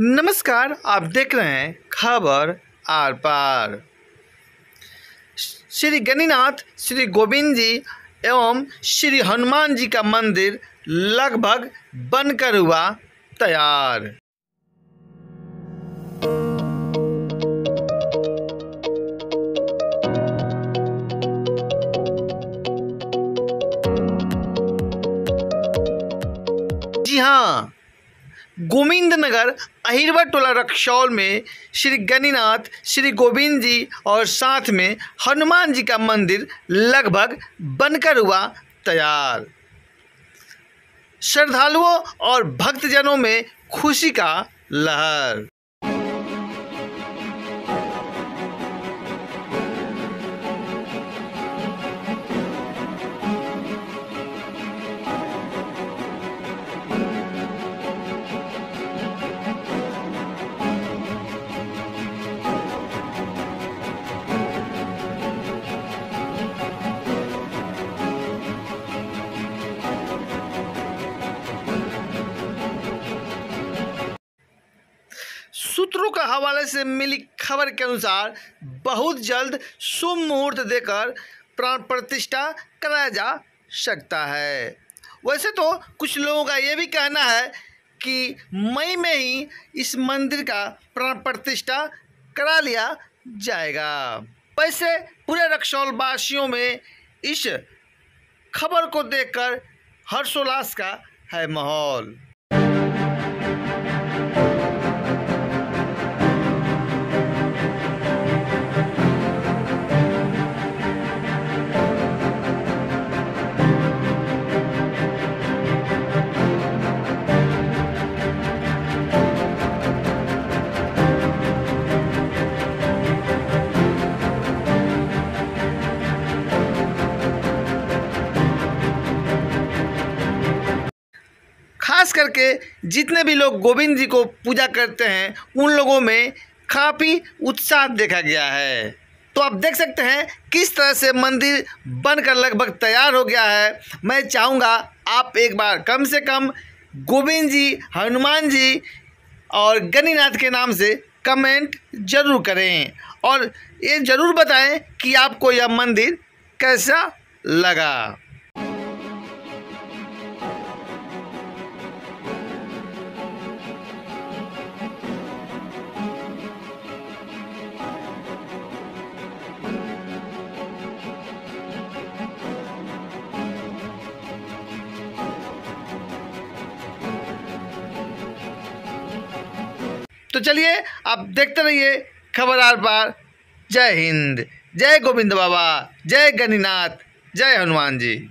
नमस्कार, आप देख रहे हैं खबर आर पार। श्री गणिनाथ, श्री गोविंद जी एवं श्री हनुमान जी का मंदिर लगभग बनकर हुआ तैयार। जी हाँ गोविंद नगर अहिरवा टोला रक्षौल में श्री गणिनाथ, श्री गोविंद जी और साथ में हनुमान जी का मंदिर लगभग बनकर हुआ तैयार। श्रद्धालुओं और भक्तजनों में खुशी का लहर। सूत्रों का हवाले से मिली खबर के अनुसार, बहुत जल्द शुभ मुहूर्त देकर प्राण प्रतिष्ठा कराया जा सकता है। वैसे तो कुछ लोगों का ये भी कहना है कि मई में ही इस मंदिर का प्राण प्रतिष्ठा करा लिया जाएगा। वैसे पूरे रक्सौल वासियों में इस खबर को देखकर हर्षोल्लास का है माहौल। खास करके जितने भी लोग गोविंद जी को पूजा करते हैं, उन लोगों में काफ़ी उत्साह देखा गया है। तो आप देख सकते हैं किस तरह से मंदिर बनकर लगभग तैयार हो गया है। मैं चाहूँगा आप एक बार कम से कम गोविंद जी, हनुमान जी और गणिनाथ के नाम से कमेंट ज़रूर करें। और ये ज़रूर बताएँ कि आपको यह मंदिर कैसा लगा। तो चलिए, आप देखते रहिए खबर आर पार। जय हिंद, जय गोविंद बाबा, जय गणिनाथ, जय हनुमान जी।